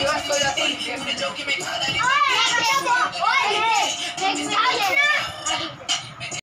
Yo soy así, siempre yo que me para